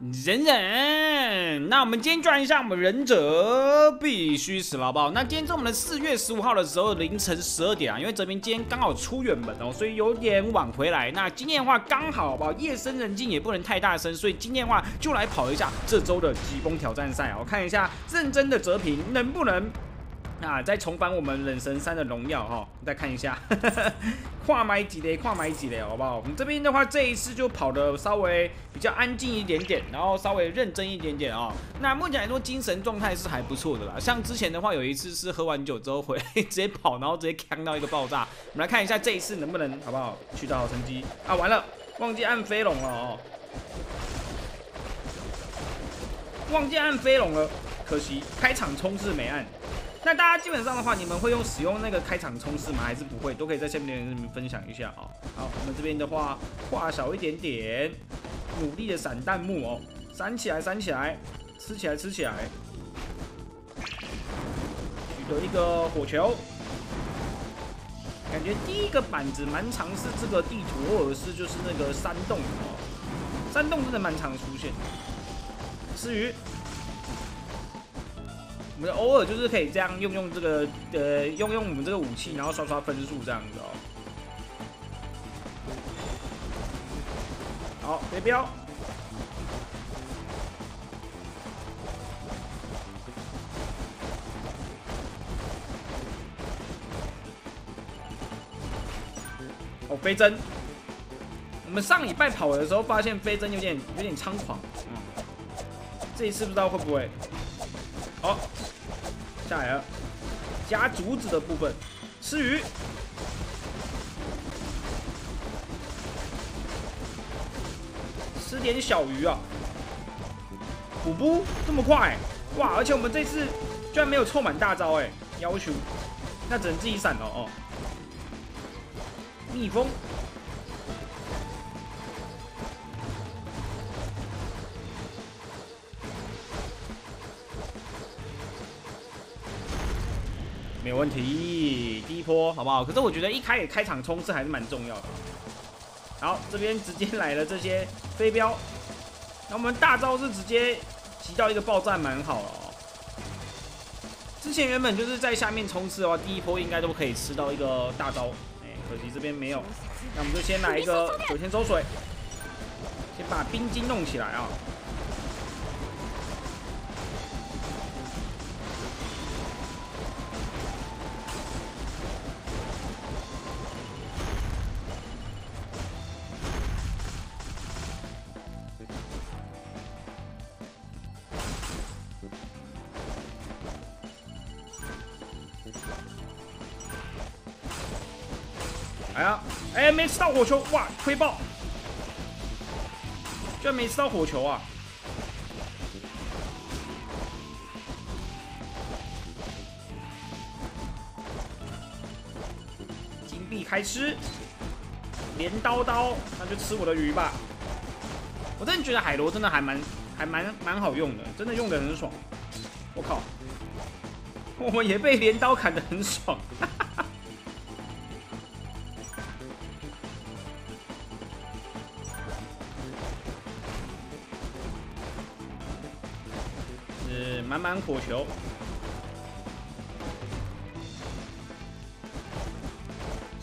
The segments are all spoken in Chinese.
忍忍，那我们今天转一下，我们忍者必须死，好不好？那今天是我们的四月十五号的时候凌晨十二点啊，因为泽平今天刚好出远门哦，所以有点晚回来。那今天的话刚好，好不好？夜深人静也不能太大声，所以今天的话就来跑一下这周的疾风挑战赛啊，我看一下认真的泽平能不能。啊！再重返我们冷神山的荣耀哈，再看一下，跨买几雷，跨买几雷，好不好？我们这边的话，这一次就跑的稍微比较安静一点点，然后稍微认真一点点啊。那目前来说，精神状态是还不错的啦。像之前的话，有一次是喝完酒之后回来 直接跑，然后直接扛到一个爆炸。我们来看一下这一次能不能，好不好？取得好成绩啊！完了，忘记按飞龙了哦，忘记按飞龙了，可惜开场冲刺没按。那大家基本上的话，你们会用使用那个开场冲刺吗？还是不会？都可以在下面跟你们分享一下啊。好，我们这边的话画小一点点，努力的闪弹幕哦，闪起来，闪起来，吃起来，吃起来，取得一个火球。感觉第一个板子蛮常是这个地图，或者是就是那个山洞哦，山洞真的蛮常出现。吃鱼。我们偶尔就是可以这样用用这个呃用用我们这个武器，然后刷刷分数这样子哦。好，飞镖。哦，飞针。我们上礼拜跑的时候发现飞针有点有点猖狂，嗯，这一次不知道会不会。好。下来了，加竹子的部分，吃鱼，吃点小鱼啊！虎扑这么快，哇！而且我们这次居然没有凑满大招哎，要求那只能自己闪了哦。蜜蜂。没问题，第一波好不好？可是我觉得一开始开场冲刺还是蛮重要的。好，这边直接来了这些飞镖，那我们大招是直接击到一个爆炸，蛮好了哦。之前原本就是在下面冲刺的话，第一波应该都可以吃到一个大招，哎，可惜这边没有。那我们就先来一个九天收水，先把冰晶弄起来啊。哎呀，哎，没吃到火球，哇，亏爆！居然没吃到火球啊！金币开吃，镰刀刀，那就吃我的鱼吧。我真的觉得海螺真的还蛮还蛮蛮好用的，真的用的很爽。我靠，我们也被镰刀砍的很爽。火球，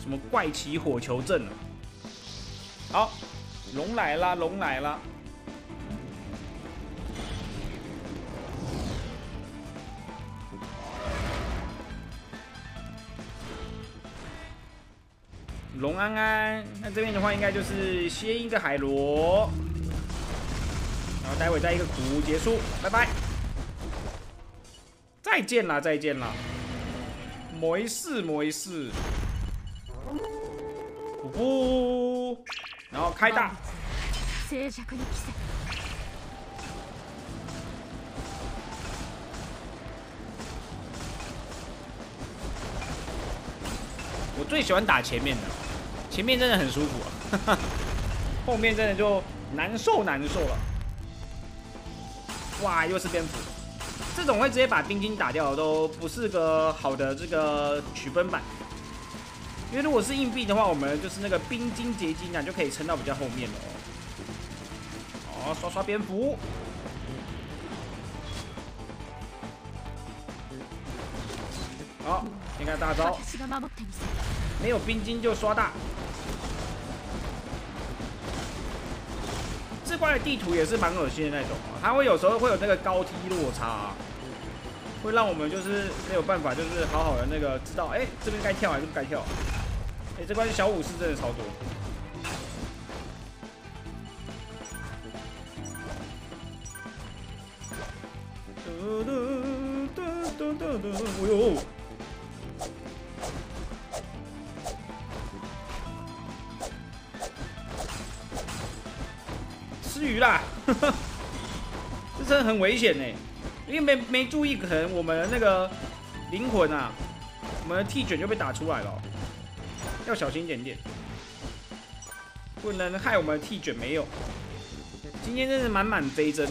什么怪奇火球阵啊？好，龙来了，龙来了，龙安安。那这边的话，应该就是先一个海螺，然后待会再一个苦结束，拜拜。再见啦，再见啦，没事没事，不不，然后开大。我最喜欢打前面的，前面真的很舒服啊，后面真的就难受难受了。哇，又是蝙蝠。这种会直接把冰晶打掉的都不是个好的这个取分板，因为如果是硬币的话，我们就是那个冰晶结晶啊就可以撑到比较后面了哦。好，刷刷蝙蝠。好，先看大招，没有冰晶就刷大。这关的地图也是蛮恶心的那种，它会有时候会有那个高低落差，会让我们就是没有办法，就是好好的那个知道，哎，这边该跳还是不该跳？哎，这关小武士真的超多。哎呦！吃鱼啦！这真的很危险呢，因为没没注意，可能我们那个灵魂啊，我们的替卷就被打出来了，要小心一点点，不能害我们的 T 卷没有。今天真是满满飞针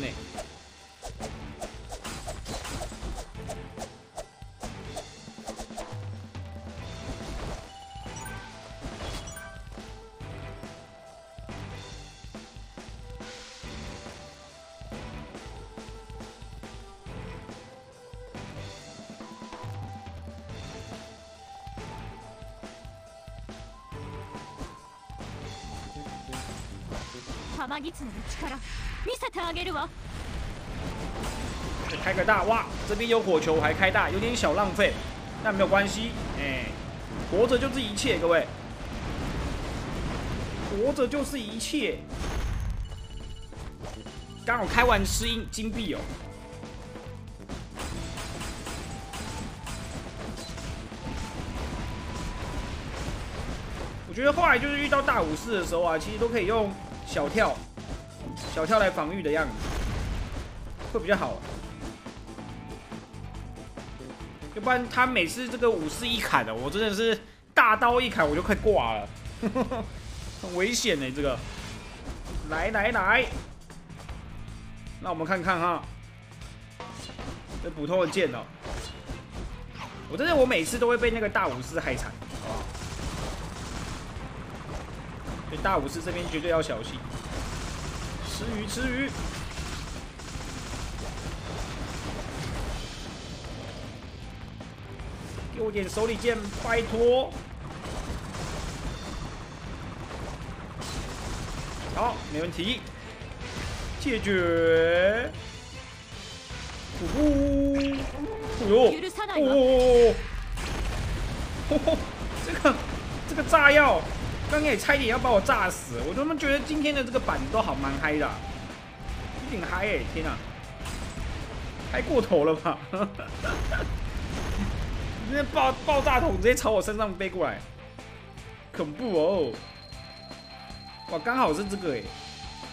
呢。开个大哇！这边有火球，还开大，有点小浪费，但没有关系。哎，活着就是一切，各位，活着就是一切。刚好开完吃金金币哦。我觉得后来就是遇到大武士的时候啊，其实都可以用。小跳，小跳来防御的样子，会比较好。要不然他每次这个武士一砍的，我真的是大刀一砍我就快挂了，很危险呢。这个，来来来，那我们看看哈，这普通的剑哦，我真的我每次都会被那个大武士害惨。大武士这边绝对要小心，吃鱼吃鱼，给我点手里剑，拜托。好，没问题，解决。呼呼，哎呦，哦，这个这个炸药。刚刚也差一点要把我炸死，我他妈觉得今天的这个板都好蛮嗨的，有点嗨哎！天哪，嗨过头了吧？那爆爆炸筒直接朝我身上飞过来，恐怖哦！哇，刚好是这个哎，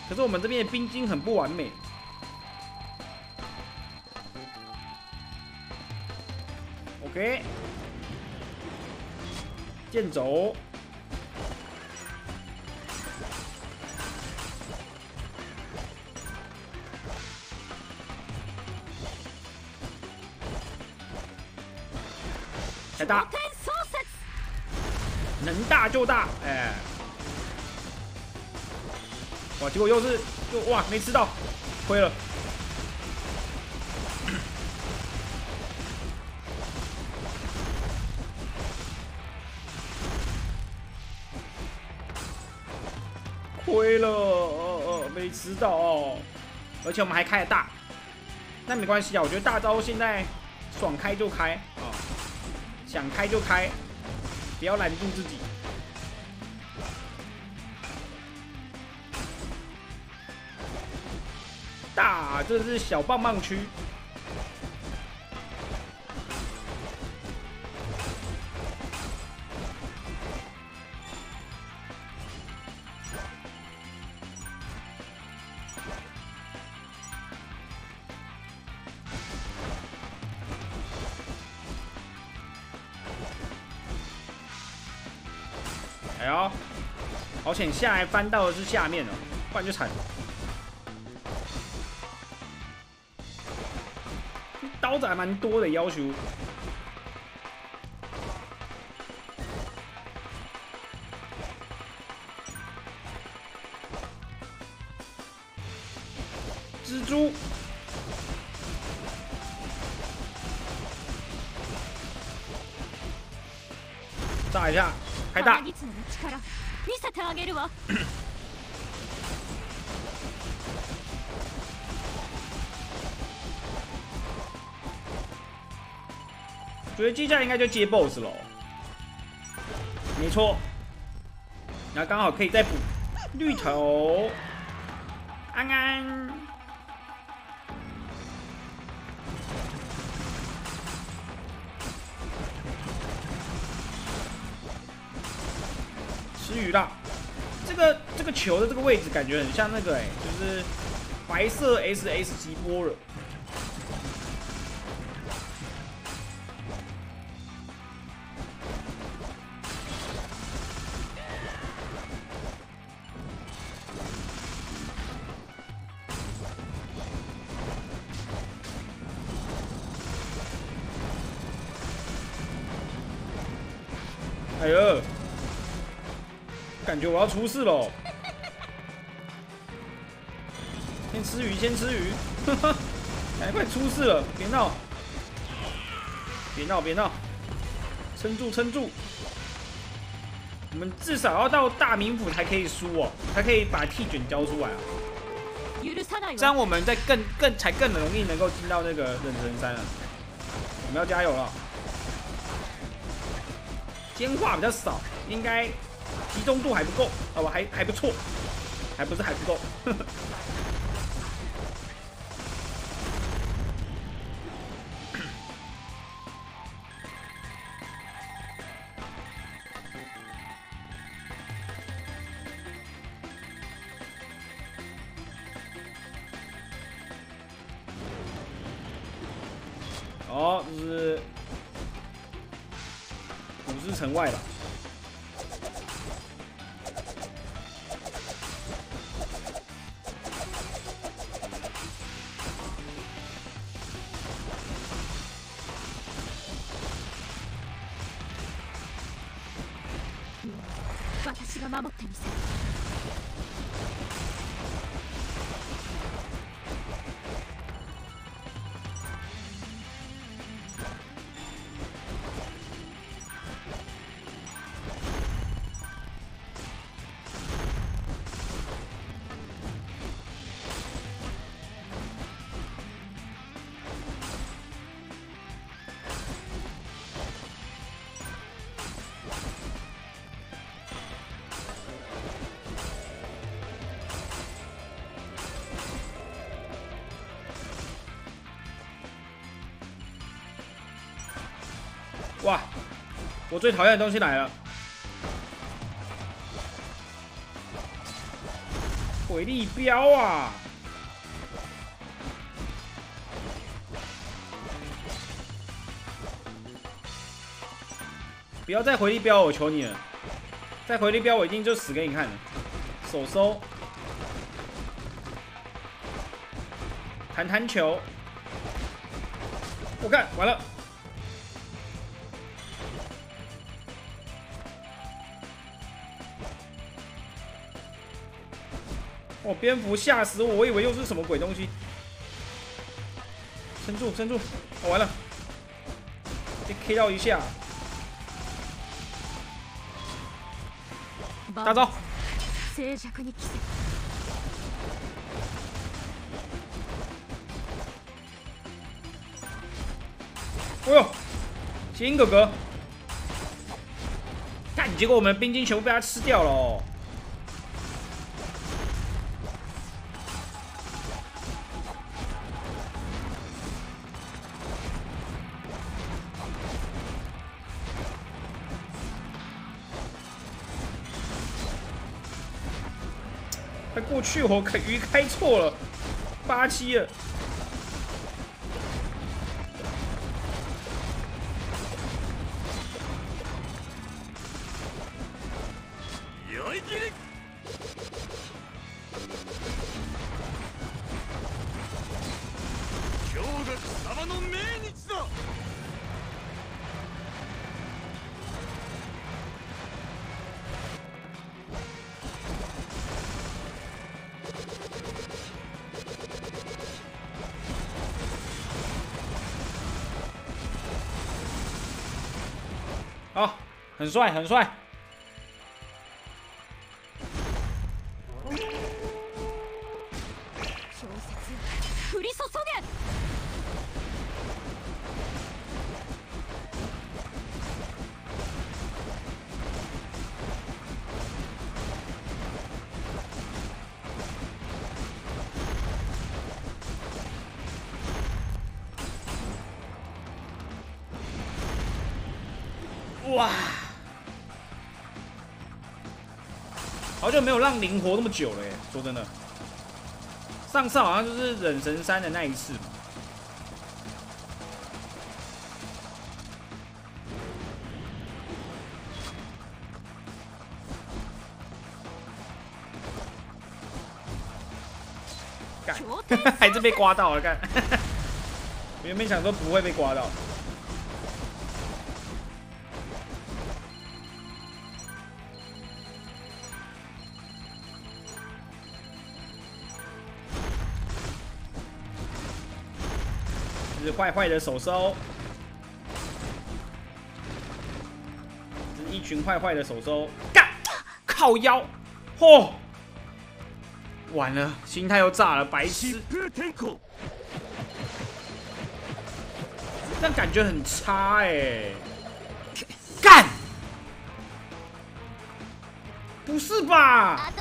可是我们这边的冰晶很不完美。OK，剑走。大，能大就大，哎，哇！结果又是，又哇，没吃到，亏了，亏了，哦哦，没吃到，而且我们还开了大，那没关系啊，我觉得大招现在爽开就开。想开就开，不要拦住自己。大，这是小棒棒区。险！下来翻到的是下面哦，不然就惨了。刀子还蛮多的，要求。蜘蛛，炸一下，开大。觉得接下来应该就接 BOSS 了，没错。然后刚好可以再补绿头，安安，巨大。这个这个球的这个位置感觉很像那个哎，就是白色 SS 级波了觉我要出事喽！先吃鱼，先吃鱼，哎，快出事了！别闹，别闹，别闹，撑住，撑住！我们至少要到大名府才可以输哦，才可以把替卷交出来啊！这样我们在更更才更容易能够进到那个忍者山了。我们要加油了！间话比较少，应该集中度还不够，哦，还还不错，还不是还不够。哦，が守ってみせる。哇！我最讨厌的东西来了，回力镖啊！不要再回力镖，我求你了！再回力镖，我一定就死给你看了。手收，弹弹球，我看完了。蝙蝠吓死我！我以为又是什么鬼东西。撑住，撑住！哦，完了，被 K 到一下。大招！哎呦，金哥哥！干，结果我们冰晶全部被他吃掉了哦。去火开鱼开错了。八七。呀有一点很帅，很帅。哇！好久没有让灵活那么久了耶，说真的，上次好像就是忍神山的那一次嘛。干，还是被刮到了，干！原本想说不会被刮到。是坏坏的手收，这是一群坏坏的手收，干，靠腰，嚯，完了，心态又炸了，白痴，但感觉很差哎，干，不是吧？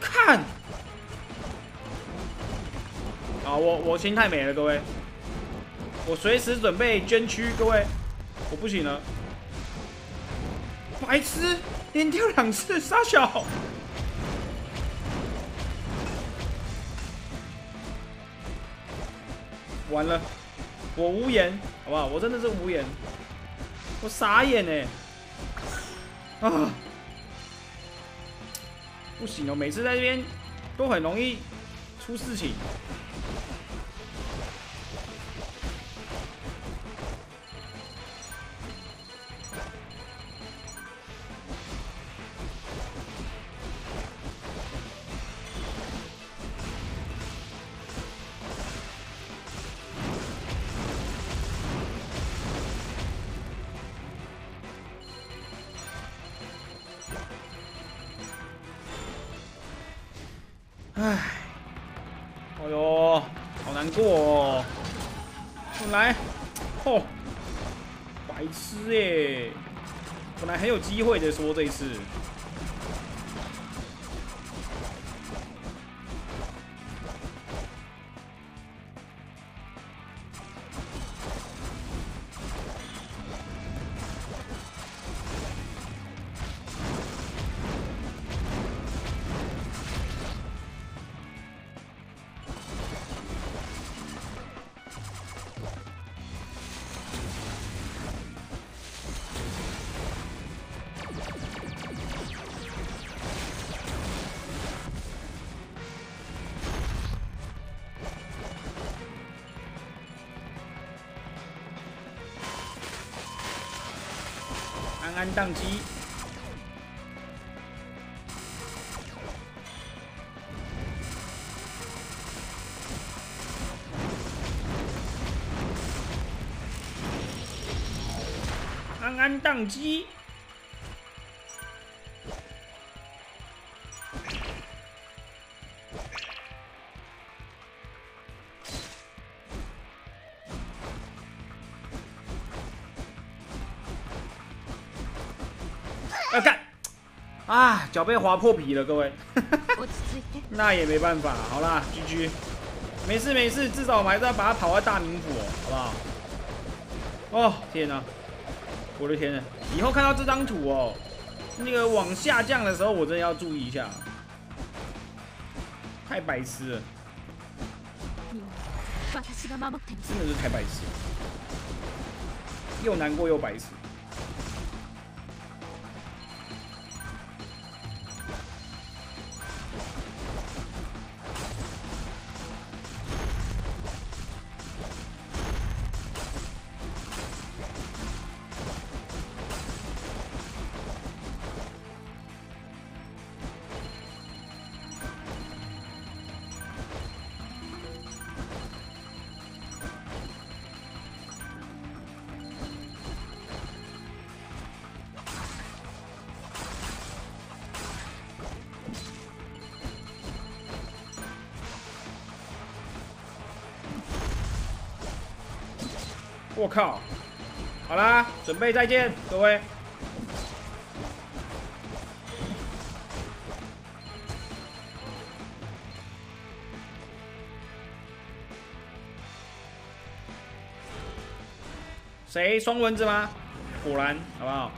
看。啊，我我心太美了，各位，我随时准备捐躯，各位，我不行了，白痴，连跳两次，傻小，完了，我无言，好不好？我真的是无言，我傻眼呢，啊，不行哦，每次在这边都很容易出事情。唉，哎呦，好难过哦！来，吼，白痴耶！本来很有机会的，说这一次。安宕机，安安宕机。要干啊！脚被划破皮了，各位。那也没办法，好啦，GG。没事没事，至少我们还是要把它跑到大名府，好不好？哦天哪！我的天呐！以后看到这张图哦，那个往下降的时候，我真的要注意一下。太白痴了，真的是太白痴，又难过又白痴。我靠！好啦，准备再见，各位。谁双蚊子吗？果然，好不好？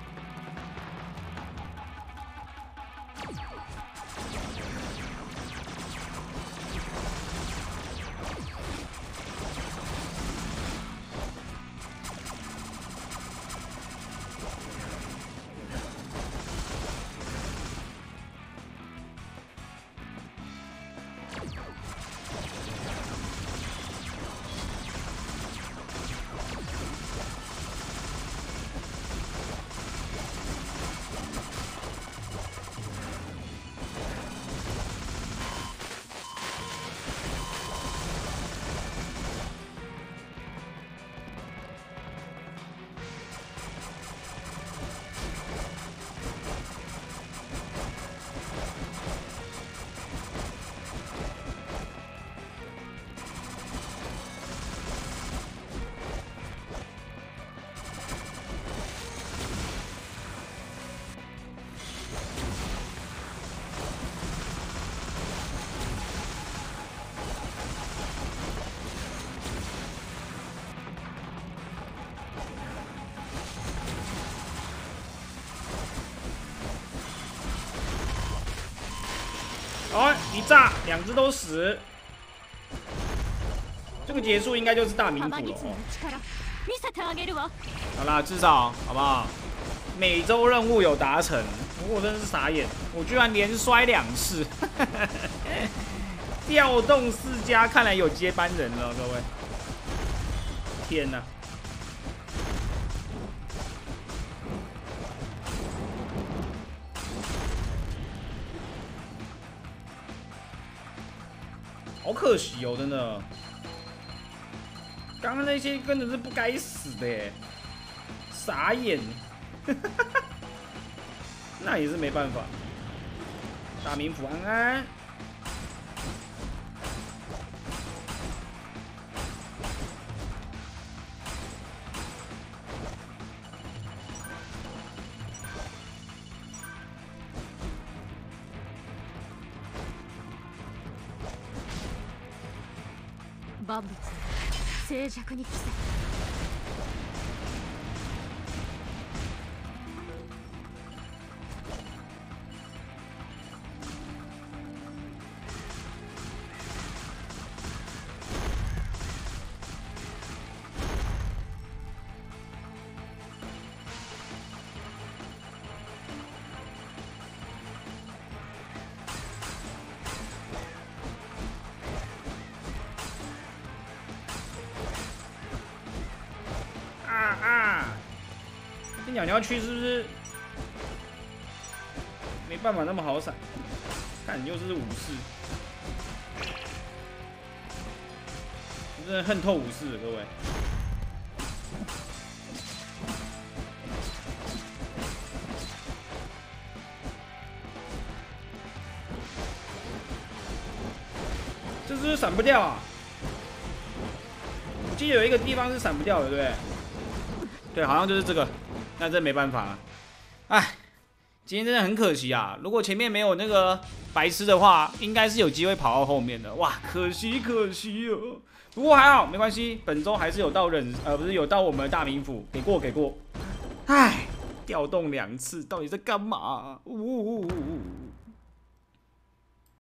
一炸，两只都死。这个结束应该就是大名府了。好啦，至少好不好？每周任务有达成，我真的是傻眼，我居然连摔两次。调动四家，看来有接班人了，各位。天哪！可惜哦，真的。刚刚那些根本是不该死的，傻眼。那也是没办法。大明府安安。万物静寂に帰せ。去是不是没办法那么好闪？看你又是武士，真的恨透武士，各位。这是不是闪不掉啊？我记得有一个地方是闪不掉的，对不对？对，好像就是这个。那这没办法了，哎，今天真的很可惜啊！如果前面没有那个白痴的话，应该是有机会跑到后面的。哇，可惜可惜哦。不过还好，没关系，本周还是有到忍，呃，不是有到我们大名府，给过给过。哎，调动两次，到底在干嘛？呜呜呜呜。